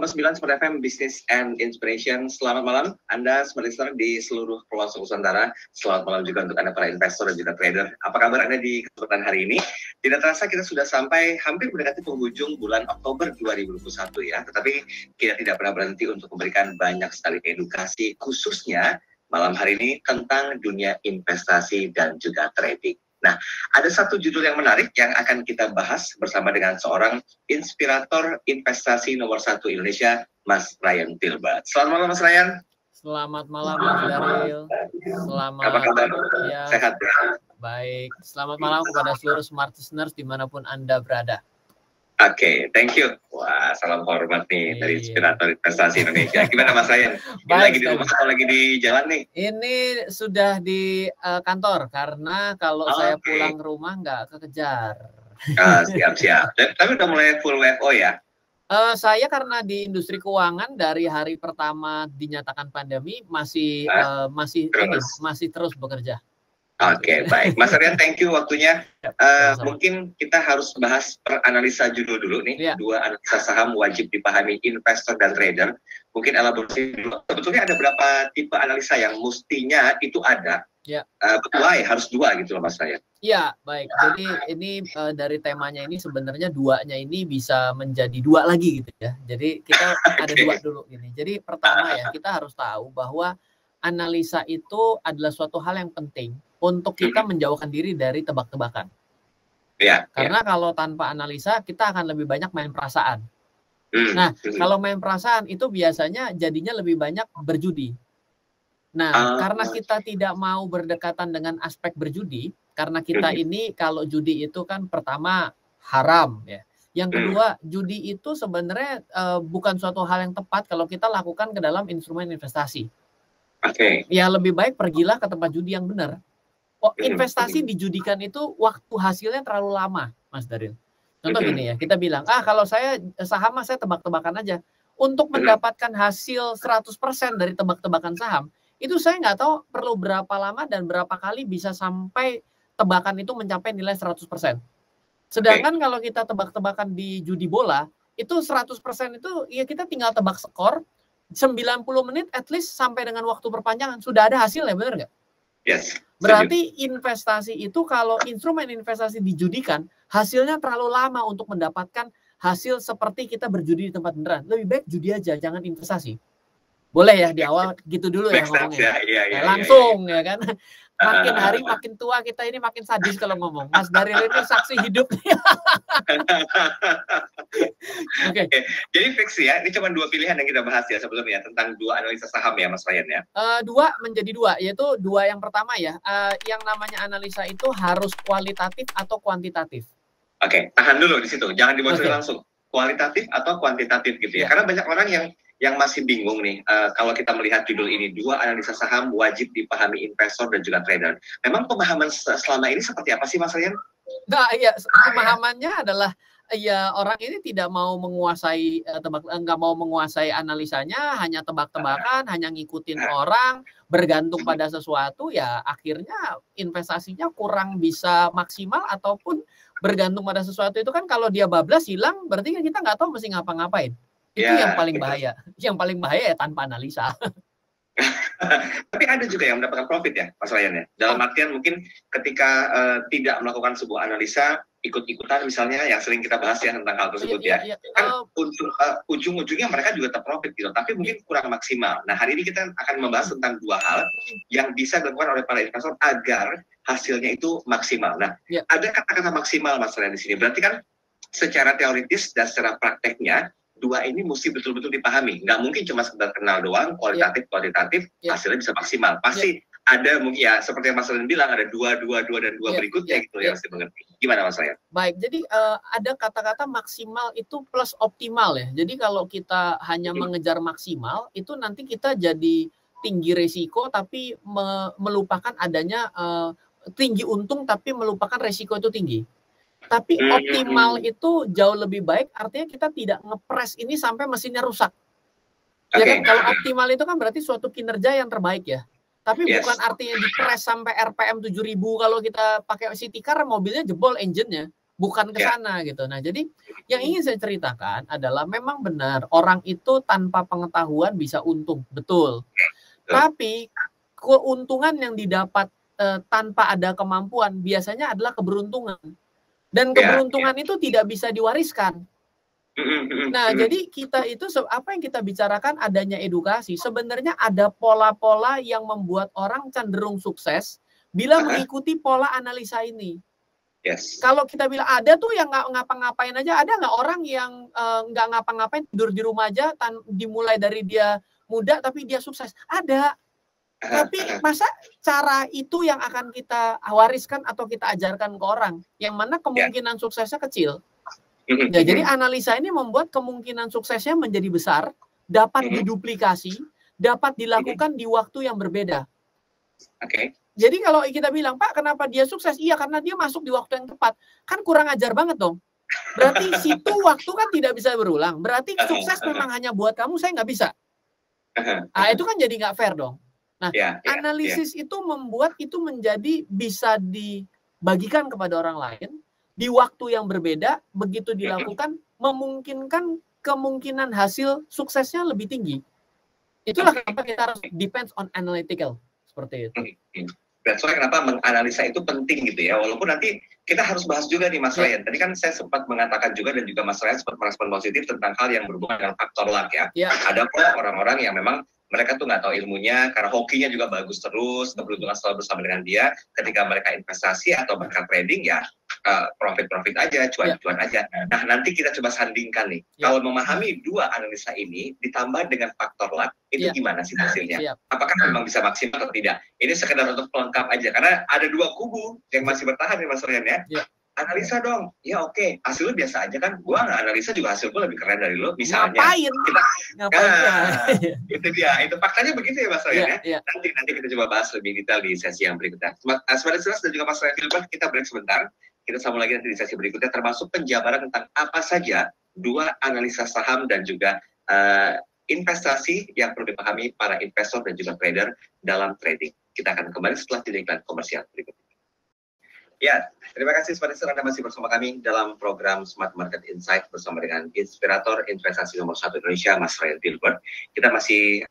95,9 Smart FM Business and Inspiration. Selamat malam Anda Smart Listener di seluruh pelosok Nusantara. Selamat malam juga untuk Anda para investor dan juga trader. Apa kabar Anda di kesempatan hari ini? Tidak terasa kita sudah sampai hampir mendekati penghujung bulan Oktober 2021 ya. Tetapi kita tidak pernah berhenti untuk memberikan banyak sekali edukasi khususnya malam hari ini tentang dunia investasi dan juga trading. Nah, ada satu judul yang menarik yang akan kita bahas bersama dengan seorang inspirator investasi nomor satu Indonesia, Mas Ryan Tilba. Selamat malam, Mas Ryan. Selamat malam, Mas Daryl. Selamat. Apa kabar? Ya, Sehat ya? baik. Selamat malam kepada seluruh smart listeners di mana pun Anda berada. Oke, okay, thank you. Wah, salam hormat nih dari Iya. inspirator investasi Indonesia. Gimana Mas Ryan? Ini Baik lagi di rumah atau lagi di jalan nih? Ini sudah di eh, kantor karena kalau Oke. saya pulang ke rumah nggak kekejar. Ah, siap, siap. Tapi, tapi udah mulai full WFO ya? Eh, saya karena di industri keuangan dari hari pertama dinyatakan pandemi masih eh, masih ini, terus. masih terus bekerja. Oke, baik. Mas Ryan, thank you waktunya. Ya, Eh, sama-sama. mungkin kita harus bahas per analisa judul dulu nih. Iya. Dua analisa saham wajib dipahami investor dan trader. Mungkin elaborasi dulu. Sebetulnya ada berapa tipe analisa yang mestinya itu ada? Iya. Eh, why harus dua gitu loh Mas Ryan? Iya, baik. Jadi ini eh, dari temanya ini sebenarnya duanya ini bisa menjadi dua lagi gitu ya. Jadi kita ada Oke. dua dulu ini. Jadi pertama ya kita harus tahu bahwa analisa itu adalah suatu hal yang penting untuk kita menjauhkan diri dari tebak-tebakan. Iya. iya. Karena kalau tanpa analisa kita akan lebih banyak main perasaan. Hmm, Nah, hmm. Kalau main perasaan itu biasanya jadinya lebih banyak berjudi. Nah, Ah. karena kita tidak mau berdekatan dengan aspek berjudi, karena kita Mhm. ini kalau judi itu kan pertama haram ya. Yang Hmm. kedua, judi itu sebenarnya eh, bukan suatu hal yang tepat kalau kita lakukan ke dalam instrumen investasi. Oke. Ya lebih baik pergilah ke tempat judi yang benar. Oh, investasi dijudikan itu waktu hasilnya terlalu lama, Mas Daril. Contoh gini ya, kita bilang, ah kalau saya saham mah saya tebak-tebakan aja. Untuk mendapatkan hasil 100% dari tebak-tebakan saham, itu saya nggak tahu perlu berapa lama dan berapa kali bisa sampai tebakan itu mencapai nilai 100%. Sedangkan kalau kita tebak-tebakan di judi bola, itu 100% itu ya kita tinggal tebak skor, 90 menit at least sampai dengan waktu perpanjangan sudah ada hasilnya, bener nggak? Yes. Berarti investasi itu kalau instrumen investasi dijudikan, hasilnya terlalu lama untuk mendapatkan hasil seperti kita berjudi di tempat beneran. Lebih baik judi aja, jangan investasi. Boleh ya di awal gitu dulu ya Make ngomongnya. ya. Iya, iya, Nah, langsung ya kan. Makin hari makin tua kita ini makin sadis kalau ngomong. Mas Daril ini saksi hidup. Oke, Oke, jadi fix ya. Ini cuma dua pilihan yang kita bahas ya sebelumnya tentang dua analisa saham ya, Mas Ryan ya. eh, dua menjadi dua, yaitu dua yang pertama ya, eh, yang namanya analisa itu harus kualitatif atau kuantitatif. Oke, tahan dulu di situ. Jangan dibocorin Oke. langsung. Kualitatif atau kuantitatif gitu ya. Ya. Karena banyak orang yang yang masih bingung nih eh, kalau kita melihat judul ini dua analisa saham wajib dipahami investor dan juga trader. Memang pemahaman se- selama ini seperti apa sih Mas Ryan? Nah, ya pemahamannya adalah ya orang ini tidak mau menguasai eh, tebak eh, nggak mau menguasai analisanya, hanya tebak-tebakan, hanya ngikutin orang, bergantung pada sesuatu ya akhirnya investasinya kurang bisa maksimal ataupun bergantung pada sesuatu itu kan kalau dia bablas hilang berarti kita nggak tahu mesti ngapa-ngapain. Itu Ya, yang paling betul. bahaya. Yang paling bahaya ya tanpa analisa. Tapi ada juga yang mendapatkan profit ya, Mas Ryan ya. Dalam artian mungkin ketika eh, tidak melakukan sebuah analisa, ikut-ikutan misalnya yang sering kita bahas ya tentang hal tersebut ya. Iya, iya, iya. Kan Eh, ujung, eh, ujung-ujungnya mereka juga terprofit gitu, tapi mungkin kurang maksimal. Nah hari ini kita akan membahas tentang dua hal yang bisa dilakukan oleh para investor agar hasilnya itu maksimal. Nah, Ya. ada kata-kata maksimal Mas Ryan di sini. Berarti kan secara teoritis dan secara prakteknya dua ini mesti betul-betul dipahami. Nggak mungkin cuma sekedar kenal doang, kualitatif, kualitatif, Ya. hasilnya bisa maksimal. Pasti ada mungkin ya seperti yang Mas Ryan bilang ada dua, dua, dua dan dua Ya, berikutnya ya, gitu ya. yang harus dimengerti. Gimana Mas Ryan? Baik, jadi eh, ada kata-kata maksimal itu plus optimal ya. Jadi kalau kita hanya Hmm. mengejar maksimal, itu nanti kita jadi tinggi resiko tapi me- melupakan adanya eh, tinggi untung tapi melupakan resiko itu tinggi. Tapi Hmm. optimal itu jauh lebih baik, artinya kita tidak ngepres ini sampai mesinnya rusak. Ya kan? Kalau optimal itu kan berarti suatu kinerja yang terbaik ya. Tapi Yes. bukan artinya dipres sampai RPM 7000 kalau kita pakai city car mobilnya jebol engine-nya. bukan ke Ya. sana gitu. Nah, jadi yang ingin saya ceritakan adalah memang benar orang itu tanpa pengetahuan bisa untung, betul. Tapi keuntungan yang didapat eh, tanpa ada kemampuan biasanya adalah keberuntungan. Dan Ya, keberuntungan itu tidak bisa diwariskan. Nah, jadi kita itu apa yang kita bicarakan adanya edukasi. Sebenarnya ada pola-pola yang membuat orang cenderung sukses bila Aha. mengikuti pola analisa ini. yes. Kalau kita bilang ada tuh yang nggak ngapa-ngapain aja, ada nggak orang yang eh, nggak ngapa-ngapain tidur di rumah aja, tan- dimulai dari dia muda tapi dia sukses. Ada. Tapi masa cara itu yang akan kita wariskan atau kita ajarkan ke orang, yang mana kemungkinan suksesnya kecil. Mm-mm, Ya, jadi analisa ini membuat kemungkinan suksesnya menjadi besar, dapat Mhm. diduplikasi, dapat dilakukan di waktu yang berbeda. Oke. Jadi kalau kita bilang, Pak, kenapa dia sukses? Iya, karena dia masuk di waktu yang tepat. Kan kurang ajar banget dong. Berarti situ waktu kan tidak bisa berulang. Berarti sukses memang hanya buat kamu, saya nggak bisa. Ah, itu kan jadi nggak fair dong. Ya, ya, Analisis itu membuat itu menjadi bisa dibagikan kepada orang lain di waktu yang berbeda. Begitu dilakukan, memungkinkan kemungkinan hasil suksesnya lebih tinggi. Itulah kenapa kita harus depends on analytical seperti itu. ya. That's why kenapa menganalisa itu penting gitu ya. Walaupun nanti kita harus bahas juga nih Mas Ya. Ryan. Tadi kan saya sempat mengatakan juga dan juga Mas Ryan sempat merespon positif tentang hal yang berhubungan dengan faktor luck ya. Ya. Ada kok orang-orang yang memang mereka tuh nggak tahu ilmunya karena hokinya juga bagus terus, keberuntungan selalu bersama dengan dia. Ketika mereka investasi atau mereka trading ya eh, profit-profit aja, cuan-cuan aja. Nah nanti kita coba sandingkan nih. Ya. Kalau memahami dua analisa ini ditambah dengan faktor luck, itu Ya. gimana sih hasilnya? Apakah memang bisa maksimal atau tidak. Ini sekedar untuk pelengkap aja karena ada dua kubu yang masih bertahan nih Mas Rian ya. Ya. Analisa dong, ya oke, hasil lu biasa aja kan. Gua nggak analisa juga hasil gua lebih keren dari lu. Misalnya, Ngapain? kita Ngapain? Ah. itu dia, itu faktanya begitu ya Mas Rian Ya, ya. ya. Nanti nanti kita coba bahas lebih detail di sesi yang berikutnya. Sem- eh, jelas dan juga Mas Rian Filbert, kita break sebentar. Kita sambung lagi nanti di sesi berikutnya termasuk penjabaran tentang apa saja dua analisa saham dan juga eh, investasi yang perlu dipahami para investor dan juga trader dalam trading. Kita akan kembali setelah jeda iklan komersial berikut ini. Ya, terima kasih Smart Anda masih bersama kami dalam program Smart Market Insight bersama dengan inspirator investasi nomor satu Indonesia, Mas Ryan Gilbert. Kita masih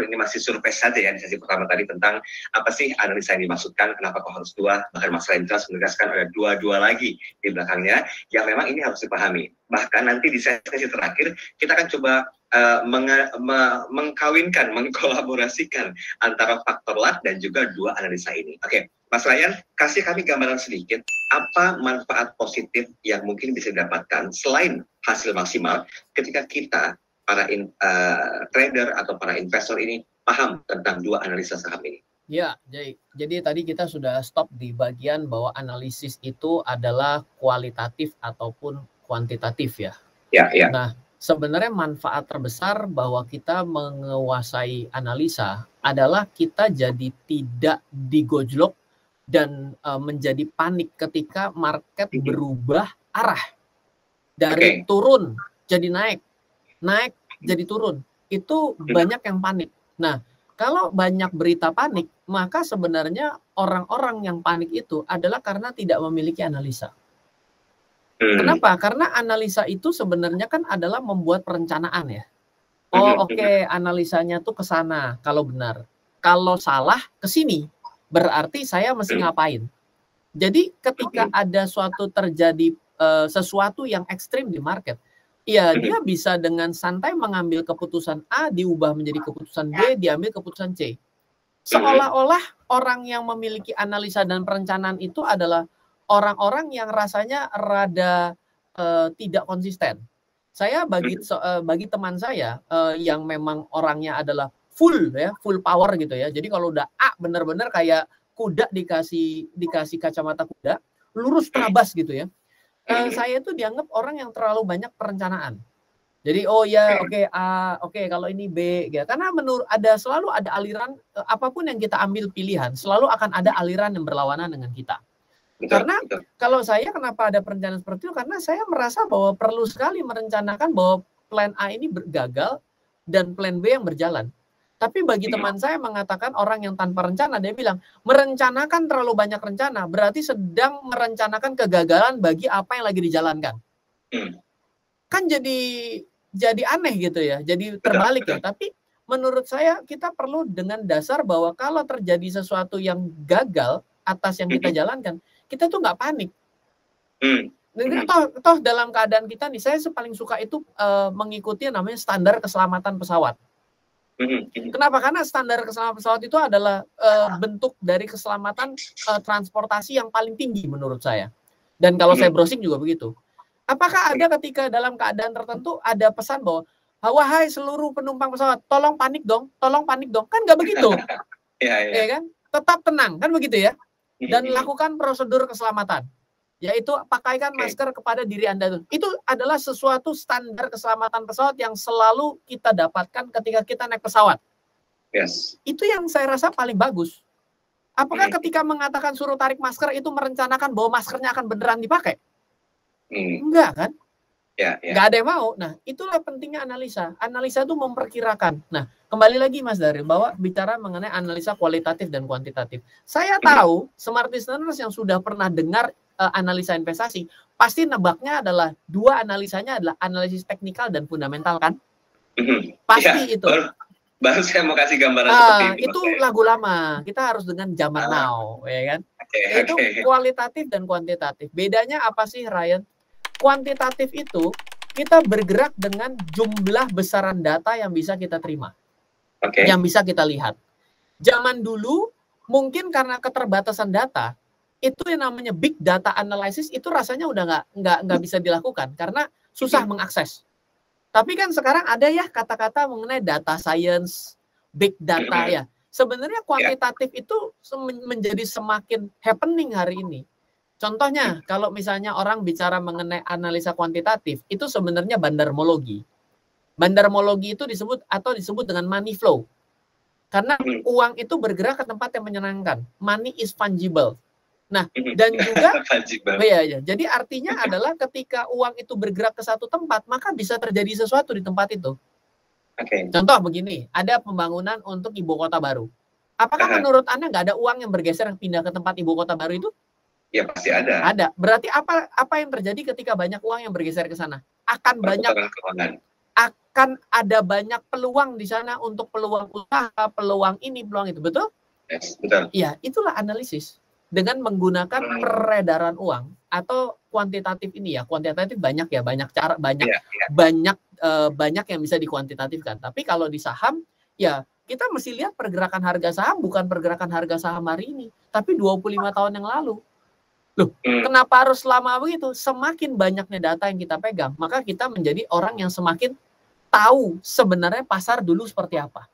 ini masih survei saja ya di sesi pertama tadi tentang apa sih analisa yang dimaksudkan, kenapa kok harus dua, bahkan Mas Ryan jelas menegaskan ada dua-dua lagi di belakangnya, yang memang ini harus dipahami. Bahkan nanti di sesi terakhir, kita akan coba eh, menga- me- mengkawinkan, mengkolaborasikan antara faktor luck dan juga dua analisa ini. Oke, Mas Ryan, kasih kami gambaran sedikit, apa manfaat positif yang mungkin bisa didapatkan selain hasil maksimal ketika kita para in- eh, trader atau para investor ini paham tentang dua analisa saham ini. Ya, jadi, jadi tadi kita sudah stop di bagian bahwa analisis itu adalah kualitatif ataupun kuantitatif ya. Ya, ya. Nah, sebenarnya manfaat terbesar bahwa kita menguasai analisa adalah kita jadi tidak digojlok dan eh, menjadi panik ketika market Mhm. berubah arah dari turun jadi naik, naik jadi turun. Itu banyak yang panik. Nah, kalau banyak berita panik, maka sebenarnya orang-orang yang panik itu adalah karena tidak memiliki analisa. Hmm. Kenapa? Karena analisa itu sebenarnya kan adalah membuat perencanaan ya. Oh oke, analisanya tuh ke sana kalau benar. Kalau salah ke sini. Berarti saya mesti ngapain? Jadi ketika ada suatu terjadi eh, sesuatu yang ekstrim di market, ya dia bisa dengan santai mengambil keputusan A diubah menjadi keputusan B, diambil keputusan C. Seolah-olah orang yang memiliki analisa dan perencanaan itu adalah orang-orang yang rasanya rada eh, tidak konsisten. Saya bagi so- eh, bagi teman saya yang memang orangnya adalah full ya, full power gitu ya. Jadi kalau udah A benar-benar kayak kuda dikasih dikasih kacamata kuda, lurus terabas gitu ya. Eh, saya itu dianggap orang yang terlalu banyak perencanaan. Jadi oh ya oke A, oke kalau ini B gitu. Karena menurut ada selalu ada aliran eh, apa pun yang kita ambil pilihan, selalu akan ada aliran yang berlawanan dengan kita. Karena-. Kalau saya kenapa ada perencanaan seperti itu? Karena saya merasa bahwa perlu sekali merencanakan bahwa plan A ini gagal dan plan B yang berjalan. Tapi bagi Hmm. teman saya mengatakan orang yang tanpa rencana, dia bilang merencanakan terlalu banyak rencana berarti sedang merencanakan kegagalan bagi apa yang lagi dijalankan. Hmm. Kan jadi jadi aneh gitu ya, jadi terbalik ya. Tapi menurut saya kita perlu dengan dasar bahwa kalau terjadi sesuatu yang gagal atas yang kita jalankan, kita tuh nggak panik. Hmm. Dan Mhm. toh, toh dalam keadaan kita nih, saya paling suka itu eh, mengikuti namanya standar keselamatan pesawat. Hmm. Hmm. Kenapa? Karena standar keselamatan pesawat itu adalah eh, bentuk dari keselamatan eh, transportasi yang paling tinggi menurut saya. Dan kalau saya browsing juga begitu. Apakah ada ketika dalam keadaan tertentu ada pesan bahwa wahai seluruh penumpang pesawat, tolong panik dong, tolong panik dong. Kan nggak begitu, Ya, ya. ya kan? Tetap tenang, kan begitu ya? Dan Hmm. lakukan prosedur keselamatan, yaitu pakaikan masker kepada diri Anda. itu. Itu adalah sesuatu standar keselamatan pesawat yang selalu kita dapatkan ketika kita naik pesawat. Yes. itu yang saya rasa paling bagus. Apakah Hmm. ketika mengatakan suruh tarik masker itu merencanakan bahwa maskernya akan beneran dipakai? Hmm. Enggak kan? Ya, ya. Enggak ada yang mau. Nah, itulah pentingnya analisa. Analisa itu memperkirakan. Nah, kembali lagi Mas Dari bahwa bicara mengenai analisa kualitatif dan kuantitatif. Saya Hmm. tahu smart listeners yang sudah pernah dengar eh, analisa investasi pasti nebaknya adalah dua analisanya adalah analisis teknikal dan fundamental kan? Hmm. Pasti Ya, itu. Baru, baru saya mau kasih gambaran Ah, seperti itu Mas. lagu lama. Kita harus dengan zaman Ah. now, ya kan? Oke, itu oke. kualitatif dan kuantitatif. Bedanya apa sih Ryan? Kuantitatif itu kita bergerak dengan jumlah besaran data yang bisa kita terima, Oke. yang bisa kita lihat. Zaman dulu mungkin karena keterbatasan data, itu yang namanya big data analysis itu rasanya udah nggak nggak nggak bisa dilakukan karena susah mengakses. Tapi kan sekarang ada ya kata-kata mengenai data science, big data ya. Sebenarnya kuantitatif itu menjadi semakin happening hari ini. Contohnya, kalau misalnya orang bicara mengenai analisa kuantitatif, itu sebenarnya bandarmologi. Bandarmologi itu disebut atau disebut dengan money flow. Karena Hmm. uang itu bergerak ke tempat yang menyenangkan. Money is fungible. Nah, Hmm. dan juga Fungible. Iya, iya. Jadi artinya adalah ketika uang itu bergerak ke satu tempat, maka bisa terjadi sesuatu di tempat itu. Oke. Contoh begini, ada pembangunan untuk ibu kota baru. Apakah Aha. menurut Anda nggak ada uang yang bergeser yang pindah ke tempat ibu kota baru itu? Ya pasti ada. Ada. Berarti apa apa yang terjadi ketika banyak uang yang bergeser ke sana? Akan banyak keuangan. akan ada banyak peluang di sana untuk peluang usaha, peluang ini, peluang itu, betul? Yes, betul. Iya, itulah analisis dengan menggunakan Hmm. peredaran uang atau kuantitatif ini ya. Kuantitatif banyak ya, banyak cara, banyak Iya, iya. banyak eh, banyak yang bisa dikuantitatifkan. Tapi kalau di saham ya kita mesti lihat pergerakan harga saham bukan pergerakan harga saham hari ini, tapi 25 tahun yang lalu. Hmm. Kenapa harus lama begitu? Semakin banyaknya data yang kita pegang, maka kita menjadi orang yang semakin tahu sebenarnya pasar dulu seperti apa.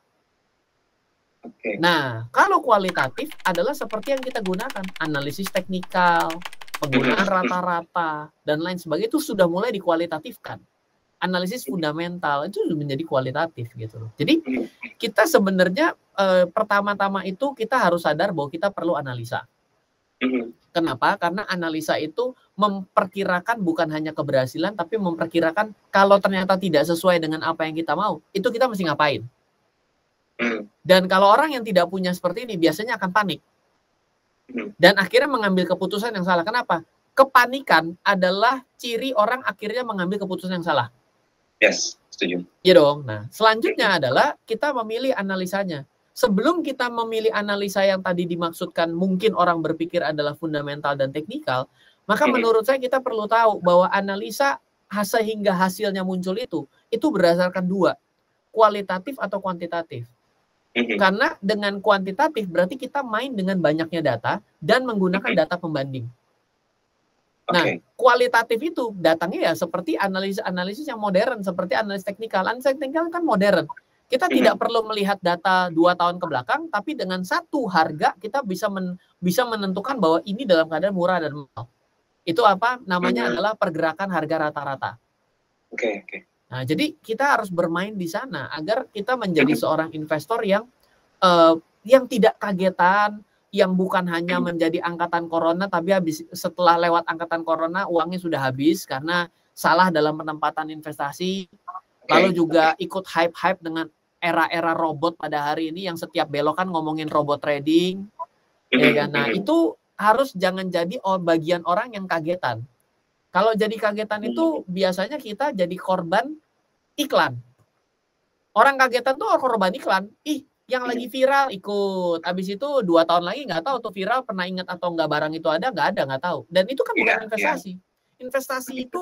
Oke. Nah, kalau kualitatif adalah seperti yang kita gunakan, analisis teknikal, penggunaan rata-rata, dan lain sebagainya itu sudah mulai dikualitatifkan. Analisis fundamental itu menjadi kualitatif gitu loh. Jadi kita sebenarnya eh, pertama-tama itu kita harus sadar bahwa kita perlu analisa. Hmm. Kenapa? Karena analisa itu memperkirakan bukan hanya keberhasilan, tapi memperkirakan kalau ternyata tidak sesuai dengan apa yang kita mau, itu kita mesti ngapain. Hmm. Dan kalau orang yang tidak punya seperti ini biasanya akan panik. Hmm. Dan akhirnya mengambil keputusan yang salah. Kenapa? Kepanikan adalah ciri orang akhirnya mengambil keputusan yang salah. Yes, setuju. Iya dong. Nah, selanjutnya adalah kita memilih analisanya. Sebelum kita memilih analisa yang tadi dimaksudkan mungkin orang berpikir adalah fundamental dan teknikal, maka Hmm. menurut saya kita perlu tahu bahwa analisa sehingga hasilnya muncul itu itu berdasarkan dua, kualitatif atau kuantitatif. Hmm. Karena dengan kuantitatif berarti kita main dengan banyaknya data dan menggunakan Mhm. data pembanding. Nah, Oke. kualitatif itu datangnya ya seperti analisis-analisis yang modern, seperti analisis teknikal. Analisis teknikal kan modern. Kita Mhm. tidak perlu melihat data dua tahun ke belakang, tapi dengan satu harga kita bisa men- bisa menentukan bahwa ini dalam keadaan murah dan mahal. Itu apa namanya Mhm. adalah pergerakan harga rata-rata. Oke, oke. Nah, jadi kita harus bermain di sana agar kita menjadi seorang investor yang eh, yang tidak kagetan, yang bukan hanya menjadi angkatan corona tapi habis setelah lewat angkatan corona uangnya sudah habis karena salah dalam penempatan investasi, lalu juga ikut hype-hype dengan era-era robot pada hari ini yang setiap belokan ngomongin robot trading, ya kan? Nah itu harus jangan jadi bagian orang yang kagetan. Kalau jadi kagetan itu biasanya kita jadi korban iklan. Orang kagetan tuh korban iklan. Ih, yang lagi viral ikut. Habis itu dua tahun lagi nggak tahu tuh viral pernah ingat atau nggak barang itu ada nggak ada nggak tahu. Dan itu kan bukan iya, iya. investasi. Investasi itu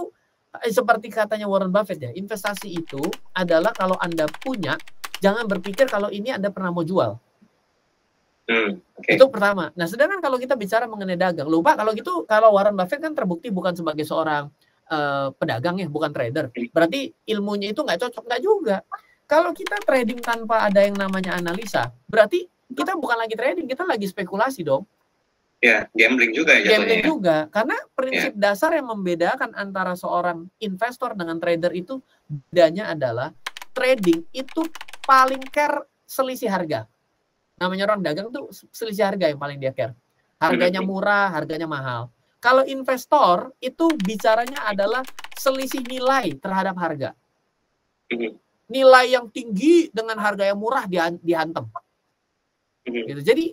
eh, seperti katanya Warren Buffett ya. Investasi itu adalah kalau anda punya, jangan berpikir kalau ini anda pernah mau jual. Hmm, okay. Itu pertama. Nah, sedangkan kalau kita bicara mengenai dagang, lupa kalau gitu kalau Warren Buffett kan terbukti bukan sebagai seorang uh, pedagang ya, bukan trader. Berarti ilmunya itu nggak cocok nggak juga. Kalau kita trading tanpa ada yang namanya analisa, berarti kita bukan lagi trading, kita lagi spekulasi dong. Ya, gambling juga ya Gambling ya. juga. Karena prinsip ya. dasar yang membedakan antara seorang investor dengan trader itu bedanya adalah trading itu paling care selisih harga namanya orang dagang tuh selisih harga yang paling dia care. Harganya murah, harganya mahal. Kalau investor itu bicaranya adalah selisih nilai terhadap harga. Nilai yang tinggi dengan harga yang murah dihantam. Gitu. Jadi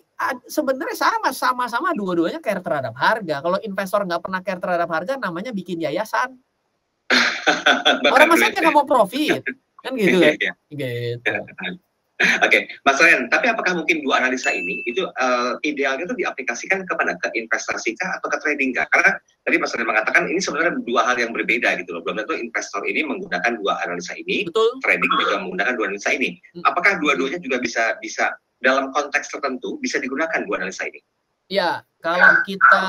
sebenarnya sama sama-sama dua-duanya care terhadap harga. Kalau investor nggak pernah care terhadap harga, namanya bikin yayasan. Orang masanya nggak mau profit, kan gitu kan? Gitu. Oke, okay. Mas Ren, tapi apakah mungkin dua analisa ini itu uh, idealnya itu diaplikasikan kepada ke investasi kah atau ke trading kah? Karena tadi Mas Ren mengatakan ini sebenarnya dua hal yang berbeda gitu loh. Belum tentu investor ini menggunakan dua analisa ini, Betul. trading juga menggunakan dua analisa ini. Hmm. Apakah dua-duanya juga bisa bisa dalam konteks tertentu bisa digunakan dua analisa ini? Ya, kalau kita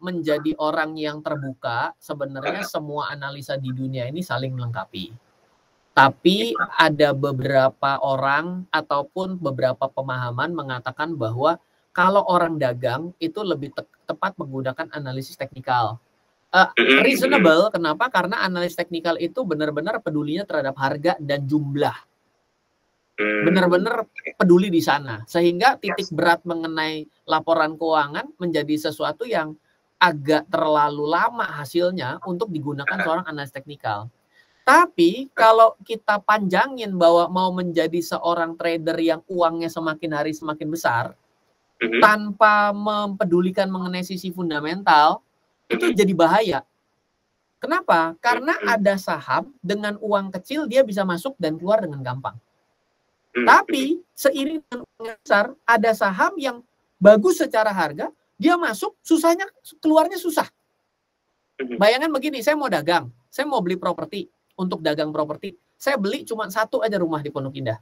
menjadi orang yang terbuka, sebenarnya semua analisa di dunia ini saling melengkapi. Tapi ada beberapa orang ataupun beberapa pemahaman mengatakan bahwa kalau orang dagang itu lebih te tepat menggunakan analisis teknikal. Uh, reasonable, kenapa? Karena analisis teknikal itu benar-benar pedulinya terhadap harga dan jumlah. Hmm. Benar-benar peduli di sana. Sehingga titik berat mengenai laporan keuangan menjadi sesuatu yang agak terlalu lama hasilnya untuk digunakan seorang analis teknikal. Tapi kalau kita panjangin bahwa mau menjadi seorang trader yang uangnya semakin hari semakin besar, mm-hmm. tanpa mempedulikan mengenai sisi fundamental, mm-hmm. itu jadi bahaya. Kenapa? Karena mm-hmm. ada saham dengan uang kecil dia bisa masuk dan keluar dengan gampang. Mm-hmm. Tapi seiring dengan uang besar, ada saham yang bagus secara harga, dia masuk, susahnya keluarnya susah. Mm-hmm. Bayangan begini, saya mau dagang, saya mau beli properti, untuk dagang properti, saya beli cuma satu aja rumah di Pondok Indah.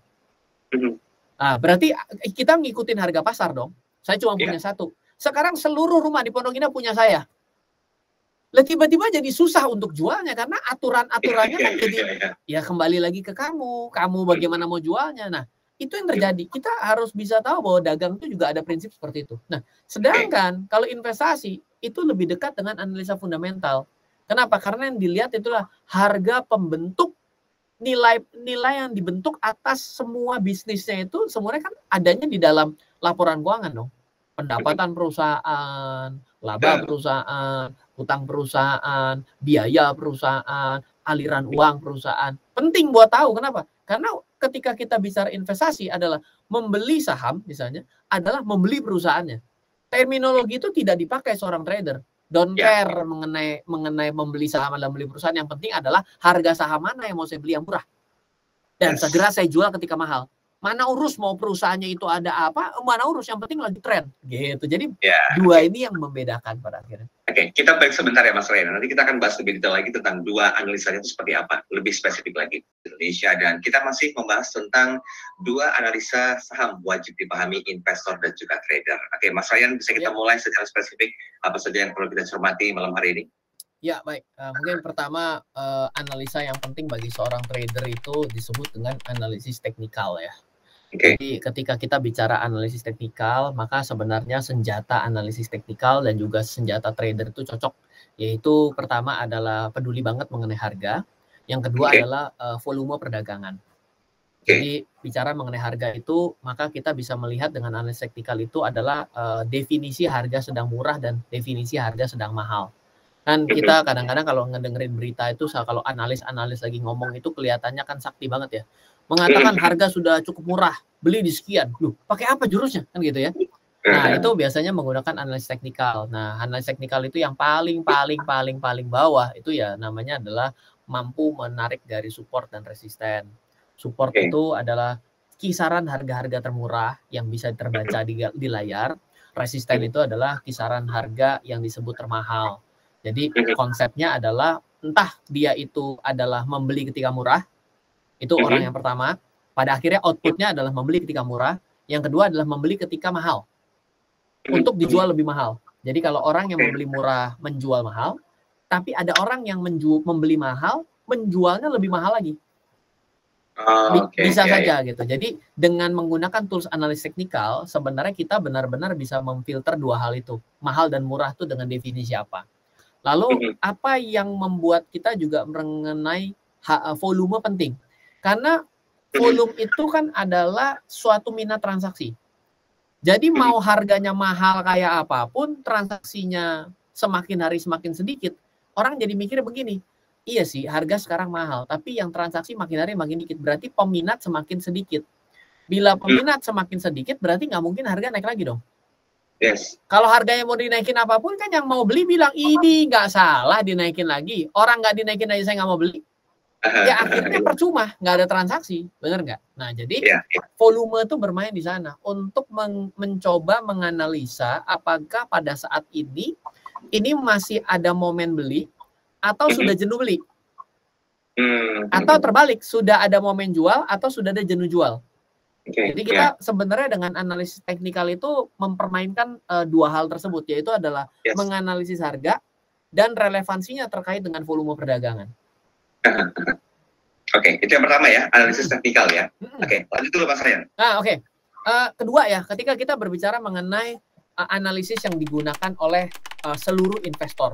Mm-hmm. Nah, berarti eh, kita ngikutin harga pasar dong. Saya cuma yeah. punya satu. Sekarang seluruh rumah di Pondok Indah punya saya. Lah tiba-tiba jadi susah untuk jualnya karena aturan-aturannya kan jadi ya kembali lagi ke kamu. Kamu bagaimana mau jualnya. Nah, itu yang terjadi. Kita harus bisa tahu bahwa dagang itu juga ada prinsip seperti itu. Nah, sedangkan kalau investasi itu lebih dekat dengan analisa fundamental. Kenapa? Karena yang dilihat itulah harga pembentuk nilai nilai yang dibentuk atas semua bisnisnya itu semuanya kan adanya di dalam laporan keuangan dong. Pendapatan perusahaan, laba perusahaan, hutang perusahaan, biaya perusahaan, aliran uang perusahaan. Penting buat tahu kenapa? Karena ketika kita bicara investasi adalah membeli saham misalnya adalah membeli perusahaannya. Terminologi itu tidak dipakai seorang trader don't ya. care mengenai mengenai membeli saham dalam beli perusahaan. Yang penting adalah harga saham mana yang mau saya beli yang murah. Dan yes. segera saya jual ketika mahal. Mana urus mau perusahaannya itu ada apa mana urus. Yang penting lagi tren gitu. Jadi yeah. dua ini yang membedakan pada akhirnya oke okay, kita break sebentar ya Mas Rena nanti kita akan bahas lebih detail lagi tentang dua analisanya itu seperti apa lebih spesifik lagi Indonesia. Dan kita masih membahas tentang dua analisa saham wajib dipahami investor dan juga trader. Oke okay, Mas Ryan bisa kita yeah. mulai secara spesifik apa saja yang perlu kita cermati malam hari ini? Ya baik, uh, mungkin pertama uh, analisa yang penting bagi seorang trader itu disebut dengan analisis teknikal ya. Okay. Jadi ketika kita bicara analisis teknikal, maka sebenarnya senjata analisis teknikal dan juga senjata trader itu cocok. Yaitu pertama adalah peduli banget mengenai harga, yang kedua okay. adalah uh, volume perdagangan. Okay. Jadi bicara mengenai harga itu, maka kita bisa melihat dengan analisis teknikal itu adalah uh, definisi harga sedang murah dan definisi harga sedang mahal. kan kita kadang-kadang kalau ngedengerin berita itu kalau analis-analis lagi ngomong itu kelihatannya kan sakti banget ya mengatakan harga sudah cukup murah beli di sekian. Lu pakai apa jurusnya? Kan gitu ya. Nah itu biasanya menggunakan analis teknikal. Nah analis teknikal itu yang paling paling paling paling bawah itu ya namanya adalah mampu menarik dari support dan resisten. Support okay. itu adalah kisaran harga-harga termurah yang bisa terbaca di, di layar. Resisten itu adalah kisaran harga yang disebut termahal. Jadi konsepnya adalah entah dia itu adalah membeli ketika murah, itu mm -hmm. orang yang pertama. Pada akhirnya outputnya adalah membeli ketika murah. Yang kedua adalah membeli ketika mahal, untuk dijual lebih mahal. Jadi kalau orang yang membeli murah menjual mahal, tapi ada orang yang menju membeli mahal menjualnya lebih mahal lagi. Oh, okay, bisa yeah, saja yeah. gitu. Jadi dengan menggunakan tools analis teknikal, sebenarnya kita benar-benar bisa memfilter dua hal itu, mahal dan murah itu dengan definisi apa. Lalu apa yang membuat kita juga mengenai volume penting? Karena volume itu kan adalah suatu minat transaksi. Jadi mau harganya mahal kayak apa pun, transaksinya semakin hari semakin sedikit, orang jadi mikir begini, iya sih harga sekarang mahal, tapi yang transaksi makin hari makin dikit, berarti peminat semakin sedikit. Bila peminat semakin sedikit, berarti nggak mungkin harga naik lagi dong. Yes. Kalau harganya mau dinaikin apa pun kan yang mau beli bilang ini nggak salah dinaikin lagi. Orang nggak dinaikin aja saya nggak mau beli. Ya akhirnya percuma, nggak ada transaksi, bener nggak? Nah jadi yeah, yeah. volume itu bermain di sana untuk men mencoba menganalisa apakah pada saat ini ini masih ada momen beli atau sudah jenuh beli, hmm. atau terbalik sudah ada momen jual atau sudah ada jenuh jual. Okay, Jadi kita yeah. sebenarnya dengan analisis teknikal itu mempermainkan uh, dua hal tersebut yaitu adalah yes. menganalisis harga dan relevansinya terkait dengan volume perdagangan. Oke, okay, itu yang pertama ya, analisis teknikal ya. Oke, okay, lanjut dulu Mas Ryan. Nah, oke. Okay. Uh, eh, kedua ya, ketika kita berbicara mengenai uh, analisis yang digunakan oleh uh, seluruh investor,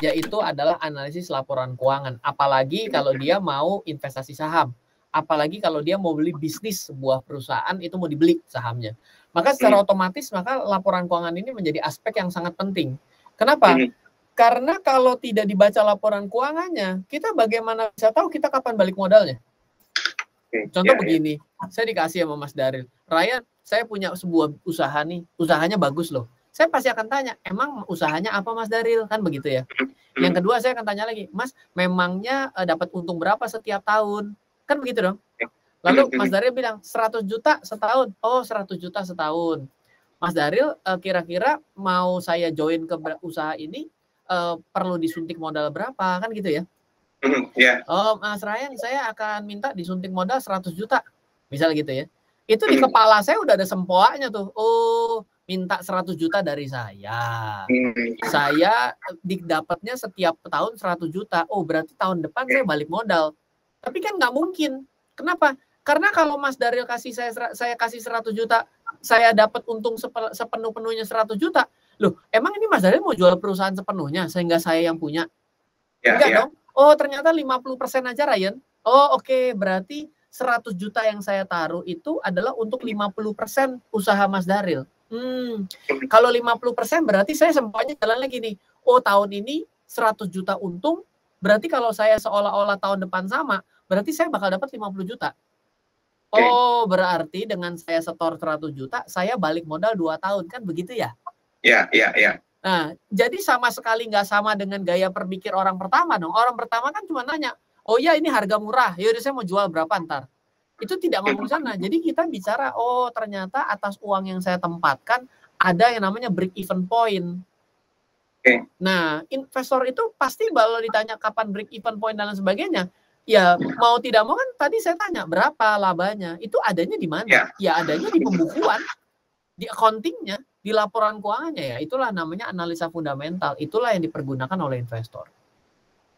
yaitu adalah analisis laporan keuangan, apalagi kalau dia mau investasi saham apalagi kalau dia mau beli bisnis sebuah perusahaan itu mau dibeli sahamnya. Maka secara hmm. otomatis maka laporan keuangan ini menjadi aspek yang sangat penting. Kenapa? Karena kalau tidak dibaca laporan keuangannya, kita bagaimana bisa tahu kita kapan balik modalnya? Contoh ya, ya. begini, ya. saya dikasih sama Mas Daril, Ryan, saya punya sebuah usaha nih, usahanya bagus loh. Saya pasti akan tanya, emang usahanya apa Mas Daril? Kan begitu ya. Yang kedua saya akan tanya lagi, Mas, memangnya uh, dapat untung berapa setiap tahun? Kan begitu dong. Lalu Mas Daril bilang 100 juta setahun. Oh, 100 juta setahun. Mas Daril eh, kira-kira mau saya join ke usaha ini uh, perlu disuntik modal berapa kan gitu ya? Yeah. Oh, Mas Ryan, saya akan minta disuntik modal 100 juta. Misal gitu ya. Itu di kepala saya udah ada sempoaknya tuh. Oh, minta 100 juta dari saya. Saya didapatnya setiap tahun 100 juta. Oh, berarti tahun depan saya balik modal. Tapi kan nggak mungkin. Kenapa? Karena kalau Mas Daryl kasih saya saya kasih 100 juta, saya dapat untung sepenuh-penuhnya 100 juta. Loh, emang ini Mas Daryl mau jual perusahaan sepenuhnya sehingga saya yang punya? Ya, Enggak ya. dong. Oh, ternyata 50% aja Ryan. Oh, oke, okay. berarti 100 juta yang saya taruh itu adalah untuk 50% usaha Mas Daril. Hmm, kalau 50% berarti saya sempatnya jalan lagi nih. Oh, tahun ini 100 juta untung, berarti kalau saya seolah-olah tahun depan sama, berarti saya bakal dapat 50 juta. Oh, berarti dengan saya setor 100 juta, saya balik modal 2 tahun. Kan begitu ya? Iya, iya, iya. Nah, jadi sama sekali nggak sama dengan gaya berpikir orang pertama dong. Orang pertama kan cuma nanya, oh ya ini harga murah, yaudah saya mau jual berapa ntar. Itu tidak ngomong sana. Jadi kita bicara, oh ternyata atas uang yang saya tempatkan, ada yang namanya break even point. Okay. Nah, investor itu pasti kalau ditanya kapan break even point dan lain sebagainya, ya mau tidak mau kan tadi saya tanya berapa labanya itu adanya di mana ya, ya adanya di pembukuan di accountingnya di laporan keuangannya ya itulah namanya analisa fundamental itulah yang dipergunakan oleh investor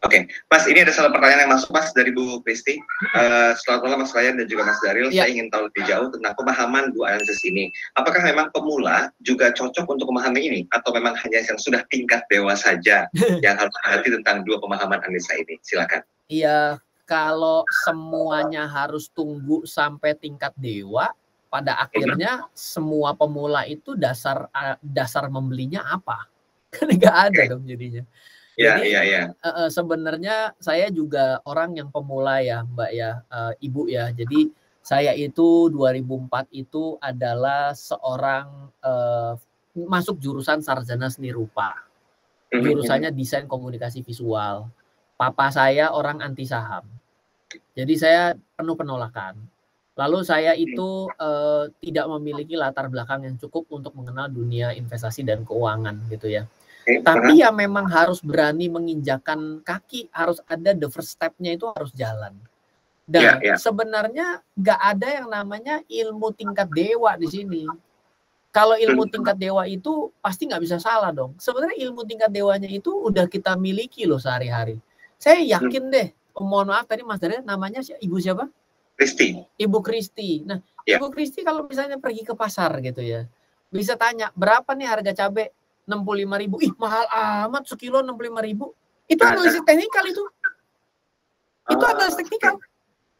Oke, okay. Mas, ini ada salah pertanyaan yang masuk, Mas, dari Bu Kristi. Uh, selamat malam, Mas Ryan dan juga Mas Daril. Ya. Saya ingin tahu lebih jauh tentang pemahaman dua analisis ini. Apakah memang pemula juga cocok untuk memahami ini? Atau memang hanya yang sudah tingkat dewa saja yang harus mengerti tentang dua pemahaman analisa ini? Silakan. Iya, kalau semuanya harus tunggu sampai tingkat dewa, pada akhirnya semua pemula itu dasar dasar membelinya apa? Kan nggak ada dong jadinya. Iya, iya, iya. Sebenarnya saya juga orang yang pemula ya, Mbak ya, uh, Ibu ya. Jadi saya itu 2004 itu adalah seorang uh, masuk jurusan sarjana seni rupa. Mhm, Jurusannya mhm. desain komunikasi visual. Papa saya orang anti saham. Jadi saya penuh penolakan. Lalu saya itu uh, tidak memiliki latar belakang yang cukup untuk mengenal dunia investasi dan keuangan gitu ya. Tapi ya memang harus berani menginjakan kaki, harus ada the first step-nya itu harus jalan. Dan yeah, yeah. sebenarnya nggak ada yang namanya ilmu tingkat dewa di sini. Kalau ilmu tingkat dewa itu pasti nggak bisa salah dong. Sebenarnya ilmu tingkat dewanya itu udah kita miliki loh sehari-hari. Saya yakin deh, oh, mohon maaf tadi Mas Dara namanya Ibu siapa? Kristi. Ibu Kristi. Nah, yeah. Ibu Kristi kalau misalnya pergi ke pasar gitu ya, bisa tanya berapa nih harga cabai? 65 ribu. Ih mahal amat sekilo 65 ribu. Itu analisis teknikal itu. Itu analisis teknikal.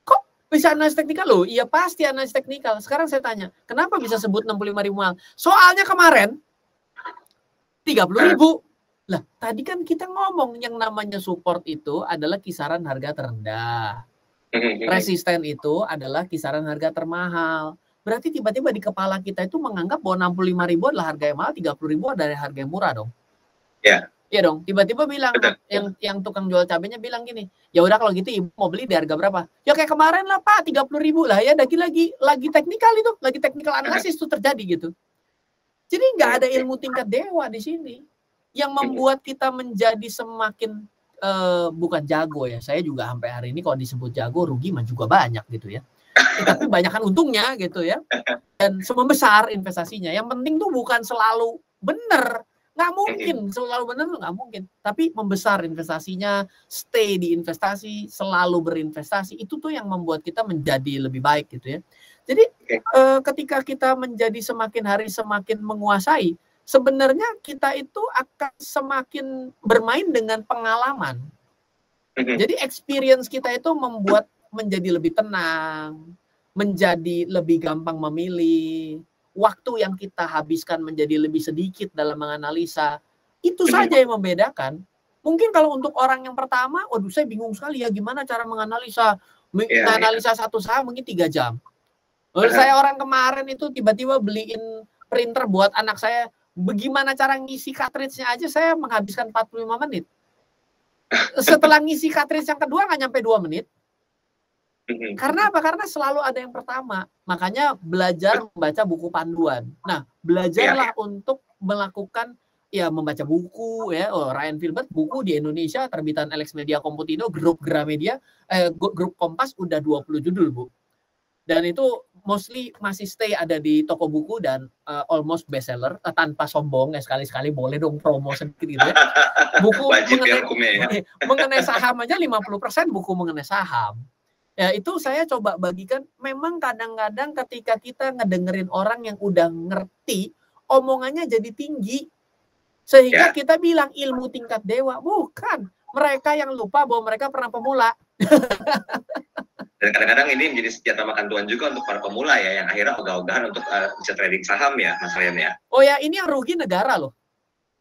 Kok bisa analisis teknikal loh? Iya pasti analisis teknikal. Sekarang saya tanya, kenapa bisa sebut 65 ribu mahal? Soalnya kemarin 30 ribu. Lah, tadi kan kita ngomong yang namanya support itu adalah kisaran harga terendah. Resisten itu adalah kisaran harga termahal berarti tiba-tiba di kepala kita itu menganggap bahwa 65 ribu adalah harga yang mahal, 30 ribu adalah harga yang murah dong. Iya. Iya dong, tiba-tiba bilang Betul. yang yang tukang jual cabenya bilang gini, ya udah kalau gitu ibu mau beli di harga berapa? Ya kayak kemarin lah pak, 30 ribu lah ya, lagi lagi lagi teknikal itu, lagi teknikal analisis itu terjadi gitu. Jadi nggak ada ilmu tingkat dewa di sini yang membuat kita menjadi semakin uh, bukan jago ya. Saya juga sampai hari ini kalau disebut jago rugi mah juga banyak gitu ya. Ya, tapi banyak kan untungnya gitu ya. Dan semua besar investasinya. Yang penting tuh bukan selalu benar nggak mungkin selalu benar tuh nggak mungkin. Tapi membesar investasinya stay di investasi selalu berinvestasi itu tuh yang membuat kita menjadi lebih baik gitu ya. Jadi eh, ketika kita menjadi semakin hari semakin menguasai sebenarnya kita itu akan semakin bermain dengan pengalaman jadi experience kita itu membuat menjadi lebih tenang, menjadi lebih gampang memilih, waktu yang kita habiskan menjadi lebih sedikit dalam menganalisa. Itu saja yang membedakan. Mungkin kalau untuk orang yang pertama, waduh saya bingung sekali ya gimana cara menganalisa. Iya, menganalisa yeah, satu saham mungkin tiga jam. Lalu saya orang kemarin itu tiba-tiba beliin printer buat anak saya. Bagaimana cara ngisi cartridge-nya aja saya menghabiskan 45 menit. Setelah ngisi cartridge yang kedua nggak nyampe dua menit. Karena apa? Karena selalu ada yang pertama. Makanya belajar membaca buku panduan. Nah, belajarlah ya, ya. untuk melakukan ya membaca buku ya. Oh, Ryan Filbert buku di Indonesia terbitan Alex Media Komputino, grup Gramedia, eh, grup Kompas udah 20 judul, Bu. Dan itu mostly masih stay ada di toko buku dan uh, almost bestseller uh, tanpa sombong ya sekali-sekali boleh dong promo sedikit gitu ya. Buku Wajib mengenai, ya. mengenai saham aja 50% buku mengenai saham. Ya itu saya coba bagikan memang kadang-kadang ketika kita ngedengerin orang yang udah ngerti omongannya jadi tinggi sehingga ya. kita bilang ilmu tingkat dewa bukan mereka yang lupa bahwa mereka pernah pemula dan kadang-kadang ini menjadi senjata makan tuan juga untuk para pemula ya yang akhirnya ogah-ogahan untuk uh, bisa trading saham ya Mas Ryan ya oh ya ini yang rugi negara loh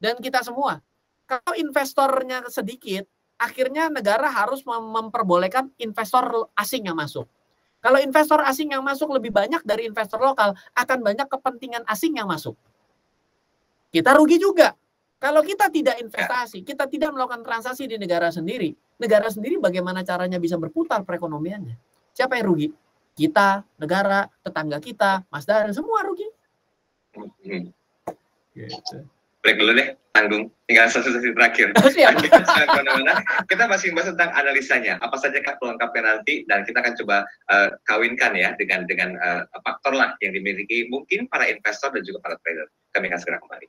dan kita semua kalau investornya sedikit akhirnya negara harus memperbolehkan investor asing yang masuk. Kalau investor asing yang masuk lebih banyak dari investor lokal, akan banyak kepentingan asing yang masuk. Kita rugi juga. Kalau kita tidak investasi, kita tidak melakukan transaksi di negara sendiri, negara sendiri bagaimana caranya bisa berputar perekonomiannya? Siapa yang rugi? Kita, negara, tetangga kita, Mas Dar, semua rugi. Hmm. Gitu break dulu deh, tanggung. Tinggal satu sesi terakhir. Oh, siap. kita masih membahas tentang analisanya. Apa saja kak pelengkapnya nanti dan kita akan coba uh, kawinkan ya dengan dengan uh, faktor lah yang dimiliki mungkin para investor dan juga para trader. Kami akan segera kembali.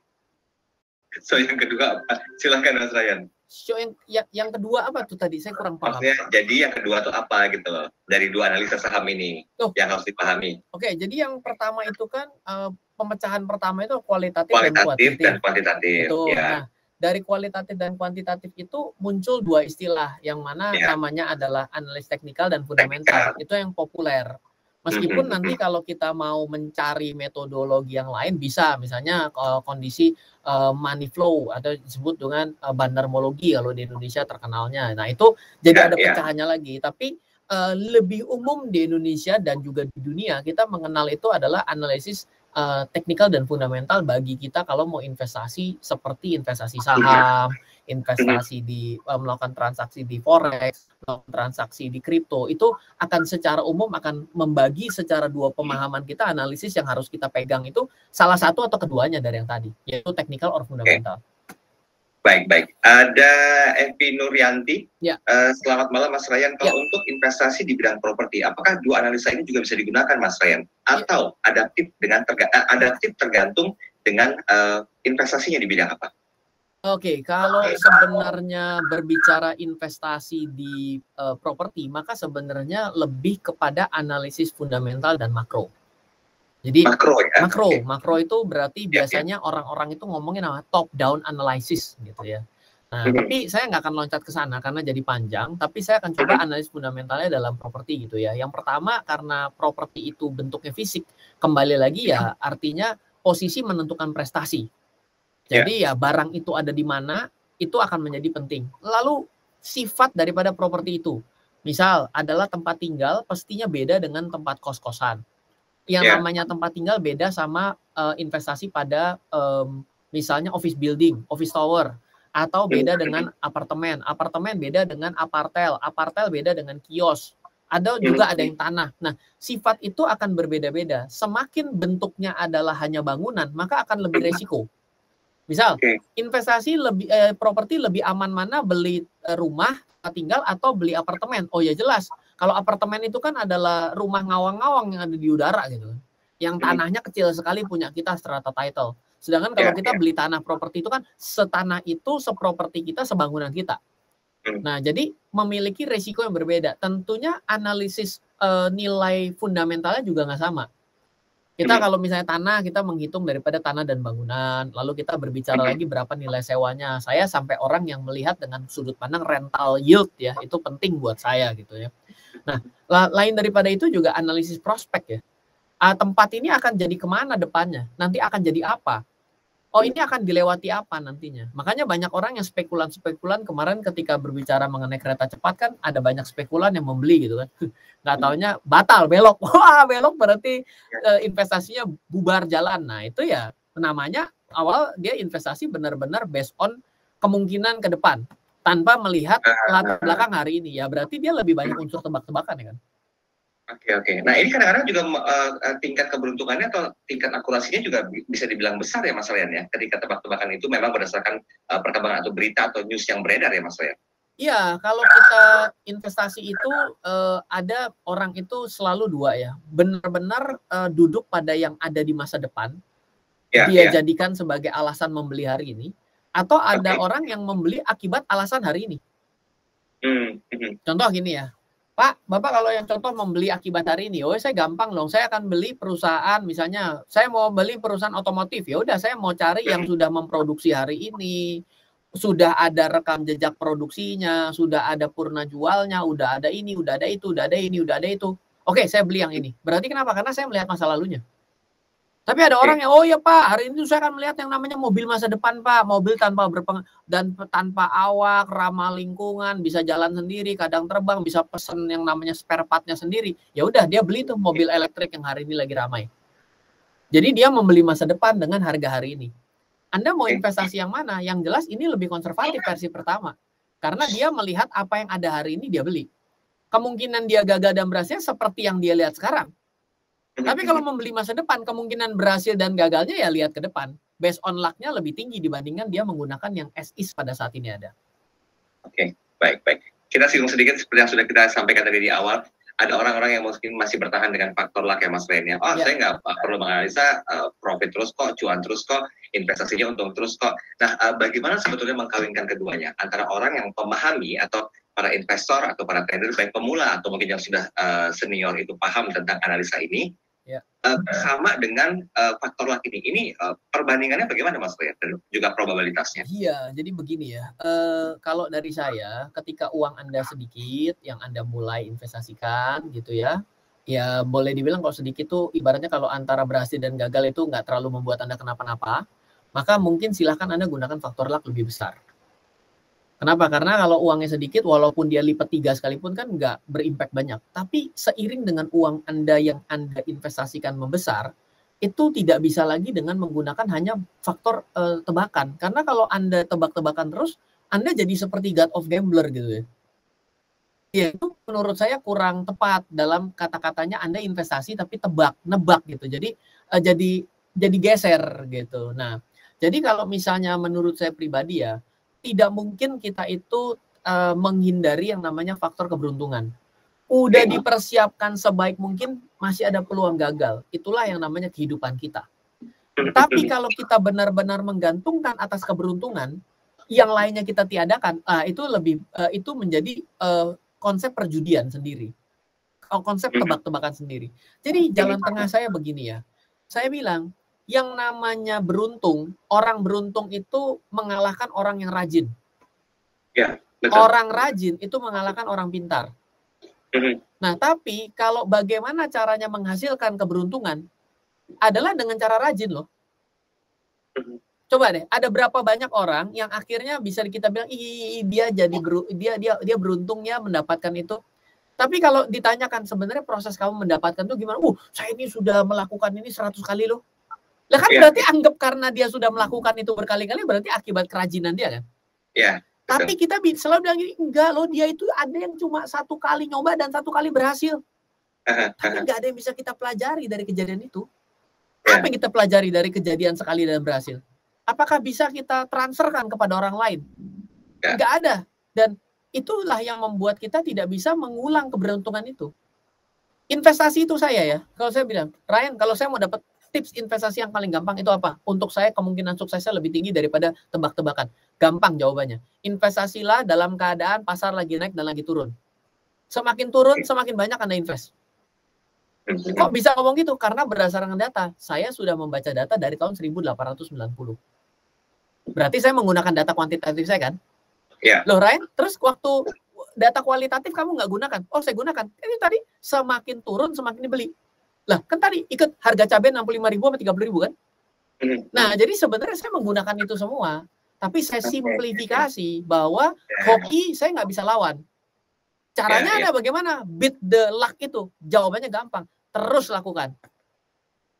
So yang kedua apa? Silahkan Mas Ryan. So yang, yang yang kedua apa tuh tadi? Saya kurang paham. Maksudnya jadi yang kedua tuh apa gitu loh dari dua analisa saham ini oh. yang harus dipahami. Oke, okay, jadi yang pertama itu kan uh, pemecahan pertama itu kualitatif, kualitatif dan kuantitatif. Dan Ya. Nah, dari kualitatif dan kuantitatif itu muncul dua istilah yang mana ya. namanya adalah analis teknikal dan fundamental. Teknikal. Itu yang populer. Meskipun nanti kalau kita mau mencari metodologi yang lain bisa, misalnya kondisi uh, money flow atau disebut dengan uh, bandarmologi kalau di Indonesia terkenalnya. Nah itu jadi yeah, ada ya. pecahannya yeah. lagi. Tapi uh, lebih umum di Indonesia dan juga di dunia kita mengenal itu adalah analisis uh, teknikal dan fundamental bagi kita kalau mau investasi seperti investasi saham, investasi di uh, melakukan transaksi di forex, melakukan transaksi di kripto itu akan secara umum akan membagi secara dua pemahaman kita analisis yang harus kita pegang itu salah satu atau keduanya dari yang tadi yaitu technical or fundamental. Okay. Baik, baik. Ada Evi Nuryanti. Ya. Uh, selamat malam Mas Ryan. Kalau ya. untuk investasi di bidang properti, apakah dua analisa ini juga bisa digunakan Mas Ryan? Ya. Atau ya. ada tip dengan terga eh, ada tip tergantung dengan uh, investasinya di bidang apa? Oke, kalau sebenarnya berbicara investasi di uh, properti, maka sebenarnya lebih kepada analisis fundamental dan makro. Jadi makro ya. Makro, okay. makro itu berarti ya, biasanya orang-orang itu ngomongin nama top down analysis gitu ya. Nah, hmm. tapi saya nggak akan loncat ke sana karena jadi panjang, tapi saya akan coba hmm. analisis fundamentalnya dalam properti gitu ya. Yang pertama karena properti itu bentuknya fisik, kembali lagi ya hmm. artinya posisi menentukan prestasi. Jadi yeah. ya barang itu ada di mana itu akan menjadi penting. Lalu sifat daripada properti itu, misal adalah tempat tinggal pastinya beda dengan tempat kos-kosan. Yang yeah. namanya tempat tinggal beda sama uh, investasi pada um, misalnya office building, office tower atau beda dengan apartemen. Apartemen beda dengan apartel, apartel beda dengan kios. Ada juga ada yang tanah. Nah, sifat itu akan berbeda-beda. Semakin bentuknya adalah hanya bangunan, maka akan lebih resiko. Misal, okay. investasi lebih eh, properti lebih aman mana beli eh, rumah tinggal atau beli apartemen? Oh ya jelas. Kalau apartemen itu kan adalah rumah ngawang-ngawang yang ada di udara gitu. Yang hmm. tanahnya kecil sekali punya kita strata title. Sedangkan kalau yeah, kita yeah. beli tanah properti itu kan setanah itu seproperti kita sebangunan kita. Hmm. Nah, jadi memiliki resiko yang berbeda. Tentunya analisis eh, nilai fundamentalnya juga nggak sama. Kita kalau misalnya tanah, kita menghitung daripada tanah dan bangunan, lalu kita berbicara lagi berapa nilai sewanya. Saya sampai orang yang melihat dengan sudut pandang rental yield ya, itu penting buat saya gitu ya. Nah, lain daripada itu juga analisis prospek ya. Uh, tempat ini akan jadi ke mana depannya? Nanti akan jadi apa? Oh ini akan dilewati apa nantinya. Makanya banyak orang yang spekulan-spekulan kemarin ketika berbicara mengenai kereta cepat kan ada banyak spekulan yang membeli gitu kan. Nggak taunya batal belok. Wah belok berarti uh, investasinya bubar jalan. Nah itu ya namanya awal dia investasi benar-benar based on kemungkinan ke depan tanpa melihat latar belakang hari ini ya berarti dia lebih banyak unsur tebak-tebakan ya kan. Oke oke. Nah ini kadang-kadang juga uh, tingkat keberuntungannya atau tingkat akurasinya juga bisa dibilang besar ya Mas Ryan ya. Ketika tebak-tebakan itu memang berdasarkan uh, perkembangan atau berita atau news yang beredar ya Mas Ryan. Iya, kalau kita investasi itu uh, ada orang itu selalu dua ya. Benar-benar uh, duduk pada yang ada di masa depan. Ya, dia ya. jadikan sebagai alasan membeli hari ini. Atau ada okay. orang yang membeli akibat alasan hari ini. Hmm. hmm. Contoh gini ya, Pak, Bapak kalau yang contoh membeli akibat hari ini, oh saya gampang dong. Saya akan beli perusahaan, misalnya saya mau beli perusahaan otomotif, ya udah saya mau cari yang sudah memproduksi hari ini, sudah ada rekam jejak produksinya, sudah ada purna jualnya, udah ada ini, udah ada itu, udah ada ini, udah ada itu. Oke, saya beli yang ini. Berarti kenapa? Karena saya melihat masa lalunya. Tapi ada orang yang oh ya Pak, hari ini saya akan melihat yang namanya mobil masa depan Pak, mobil tanpa berpeng dan tanpa awak, ramah lingkungan, bisa jalan sendiri, kadang terbang, bisa pesen yang namanya spare partnya sendiri. Ya udah dia beli tuh mobil elektrik yang hari ini lagi ramai. Jadi dia membeli masa depan dengan harga hari ini. Anda mau investasi yang mana? Yang jelas ini lebih konservatif versi pertama. Karena dia melihat apa yang ada hari ini dia beli. Kemungkinan dia gagal dan berhasil seperti yang dia lihat sekarang tapi kalau membeli masa depan, kemungkinan berhasil dan gagalnya ya lihat ke depan. Based on luck-nya lebih tinggi dibandingkan dia menggunakan yang as is pada saat ini ada. Oke, okay, baik, baik. Kita singgung sedikit seperti yang sudah kita sampaikan tadi di awal. Ada orang-orang yang mungkin masih bertahan dengan faktor luck ya Mas Ren ya. Oh, ya. saya nggak perlu menganalisa uh, profit terus kok, cuan terus kok, investasinya untung terus kok. Nah, uh, bagaimana sebetulnya mengkawinkan keduanya antara orang yang memahami atau para investor atau para trader baik pemula atau mungkin yang sudah uh, senior itu paham tentang analisa ini ya. uh, sama dengan uh, faktor luck ini. Ini uh, perbandingannya bagaimana Mas Ria dan juga probabilitasnya? Iya, jadi begini ya. Uh, kalau dari saya, ketika uang Anda sedikit yang Anda mulai investasikan gitu ya, ya boleh dibilang kalau sedikit tuh ibaratnya kalau antara berhasil dan gagal itu nggak terlalu membuat Anda kenapa-napa, maka mungkin silahkan Anda gunakan faktor luck lebih besar. Kenapa? Karena kalau uangnya sedikit, walaupun dia lipat tiga sekalipun kan nggak berimpact banyak. Tapi seiring dengan uang Anda yang Anda investasikan membesar, itu tidak bisa lagi dengan menggunakan hanya faktor uh, tebakan. Karena kalau Anda tebak-tebakan terus, Anda jadi seperti God of Gambler gitu ya. Ya itu menurut saya kurang tepat dalam kata-katanya Anda investasi tapi tebak, nebak gitu. Jadi uh, jadi jadi geser gitu. Nah, jadi kalau misalnya menurut saya pribadi ya, tidak mungkin kita itu uh, menghindari yang namanya faktor keberuntungan. Udah dipersiapkan sebaik mungkin, masih ada peluang gagal. Itulah yang namanya kehidupan kita. Tapi kalau kita benar-benar menggantungkan atas keberuntungan, yang lainnya kita tiadakan, ah, itu lebih uh, itu menjadi uh, konsep perjudian sendiri, konsep tebak-tebakan sendiri. Jadi jalan tengah saya begini ya, saya bilang yang namanya beruntung, orang beruntung itu mengalahkan orang yang rajin. Ya, betul. Orang rajin itu mengalahkan orang pintar. Mm-hmm. Nah, tapi kalau bagaimana caranya menghasilkan keberuntungan adalah dengan cara rajin loh. Mm-hmm. Coba deh, ada berapa banyak orang yang akhirnya bisa kita bilang, ih dia jadi dia dia dia beruntungnya mendapatkan itu. Tapi kalau ditanyakan sebenarnya proses kamu mendapatkan itu gimana? Uh, saya ini sudah melakukan ini 100 kali loh. Lah kan ya. berarti anggap karena dia sudah melakukan itu berkali-kali berarti akibat kerajinan dia kan? Iya. Tapi kita selalu bilang gini, enggak loh dia itu ada yang cuma satu kali nyoba dan satu kali berhasil. Tapi enggak ada yang bisa kita pelajari dari kejadian itu. Ya. Apa yang kita pelajari dari kejadian sekali dan berhasil? Apakah bisa kita transferkan kepada orang lain? Enggak ada. Dan itulah yang membuat kita tidak bisa mengulang keberuntungan itu. Investasi itu saya ya. Kalau saya bilang, Ryan, kalau saya mau dapat tips investasi yang paling gampang itu apa? Untuk saya kemungkinan suksesnya lebih tinggi daripada tebak-tebakan. Gampang jawabannya. Investasilah dalam keadaan pasar lagi naik dan lagi turun. Semakin turun, semakin banyak Anda invest. Kok bisa ngomong gitu? Karena berdasarkan data, saya sudah membaca data dari tahun 1890. Berarti saya menggunakan data kuantitatif saya kan? Iya. Loh Ryan, terus waktu data kualitatif kamu nggak gunakan? Oh saya gunakan. Ini tadi semakin turun semakin dibeli. Lah, kan tadi ikut harga cabai 65 ribu sama 30 ribu kan? Hmm. Nah, jadi sebenarnya saya menggunakan itu semua. Tapi saya simplifikasi bahwa ya. hoki saya nggak bisa lawan. Caranya ya, ya. ada bagaimana? Beat the luck itu. Jawabannya gampang. Terus lakukan.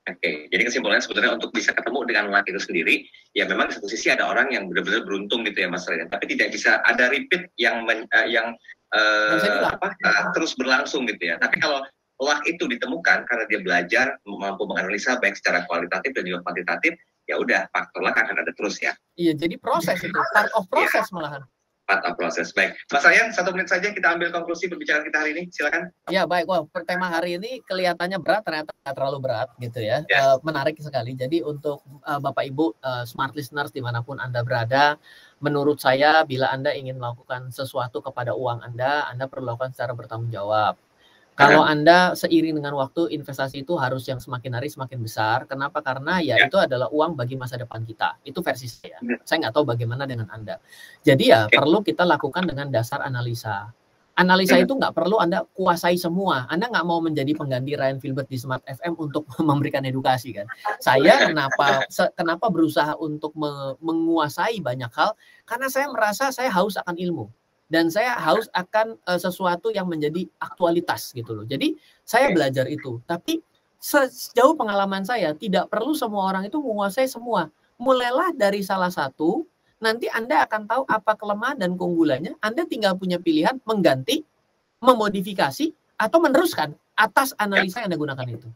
Oke, jadi kesimpulannya sebetulnya untuk bisa ketemu dengan luck itu sendiri, ya memang di satu sisi ada orang yang benar-benar beruntung gitu ya Mas Ryan, tapi tidak bisa ada repeat yang men, uh, yang uh, apa, uh, terus berlangsung gitu ya. Tapi kalau luck itu ditemukan karena dia belajar mampu menganalisa baik secara kualitatif dan juga kuantitatif ya udah faktor luck akan ada terus ya. Iya jadi proses itu part of proses ya. malahan. Part of proses baik. Mas Ayan satu menit saja kita ambil konklusi pembicaraan kita hari ini silakan. Ya baik. Wow tema hari ini kelihatannya berat ternyata tidak terlalu berat gitu ya. Yes. uh, menarik sekali. Jadi untuk uh, Bapak Ibu uh, smart listeners di mana pun anda berada menurut saya bila anda ingin melakukan sesuatu kepada uang anda anda perlu lakukan secara bertanggung jawab kalau Anda seiring dengan waktu investasi itu harus yang semakin hari semakin besar. Kenapa? Karena ya, ya. itu adalah uang bagi masa depan kita. Itu versi saya. Ya. Saya nggak tahu bagaimana dengan Anda. Jadi ya okay. perlu kita lakukan dengan dasar analisa. Analisa ya. itu nggak perlu Anda kuasai semua. Anda nggak mau menjadi pengganti Ryan Filbert di Smart FM untuk memberikan edukasi kan. Saya kenapa kenapa berusaha untuk menguasai banyak hal? Karena saya merasa saya haus akan ilmu dan saya haus akan uh, sesuatu yang menjadi aktualitas gitu loh. Jadi saya belajar itu. Tapi sejauh pengalaman saya tidak perlu semua orang itu menguasai semua. Mulailah dari salah satu, nanti Anda akan tahu apa kelemahan dan keunggulannya. Anda tinggal punya pilihan mengganti, memodifikasi atau meneruskan atas analisa yang Anda gunakan itu.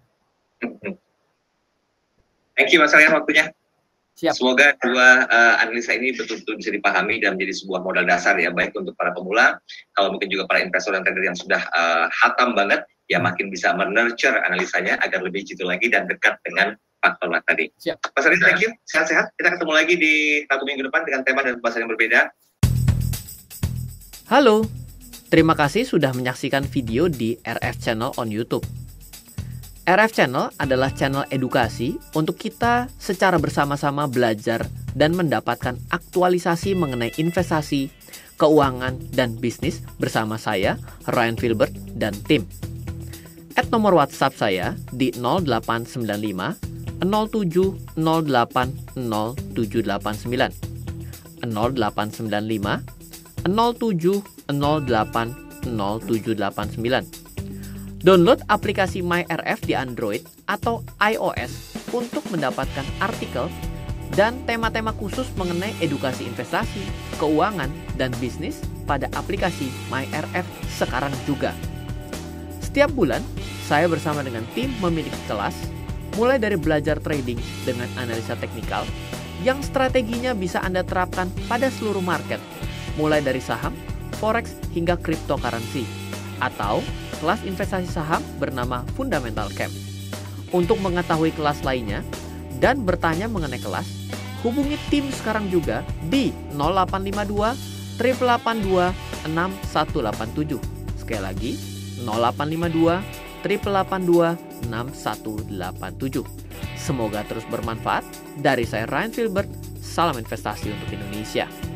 Thank you Mas Ryan waktunya. Siap. Semoga dua uh, analisa ini betul-betul bisa dipahami dan menjadi sebuah modal dasar ya, baik untuk para pemula, kalau mungkin juga para investor dan trader yang sudah uh, hatam banget, ya makin bisa menurture analisanya agar lebih jitu lagi dan dekat dengan faktor luck tadi. Siap. Mas Adi, thank you. Sehat-sehat. Kita ketemu lagi di Rabu minggu depan dengan tema dan bahasa yang berbeda. Halo, terima kasih sudah menyaksikan video di RF Channel on YouTube. RF Channel adalah channel edukasi untuk kita secara bersama-sama belajar dan mendapatkan aktualisasi mengenai investasi, keuangan, dan bisnis bersama saya, Ryan Filbert, dan tim. Add nomor WhatsApp saya di 0895 07 08 0789 0895 07 08 0789 Download aplikasi MyRF di Android atau iOS untuk mendapatkan artikel dan tema-tema khusus mengenai edukasi investasi, keuangan, dan bisnis pada aplikasi MyRF sekarang juga. Setiap bulan, saya bersama dengan tim memiliki kelas, mulai dari belajar trading dengan analisa teknikal, yang strateginya bisa Anda terapkan pada seluruh market, mulai dari saham, forex, hingga cryptocurrency, atau kelas investasi saham bernama Fundamental Camp. Untuk mengetahui kelas lainnya dan bertanya mengenai kelas, hubungi tim sekarang juga di 0852 882 6187. Sekali lagi, 0852 882 6187. Semoga terus bermanfaat. Dari saya Ryan Filbert, salam investasi untuk Indonesia.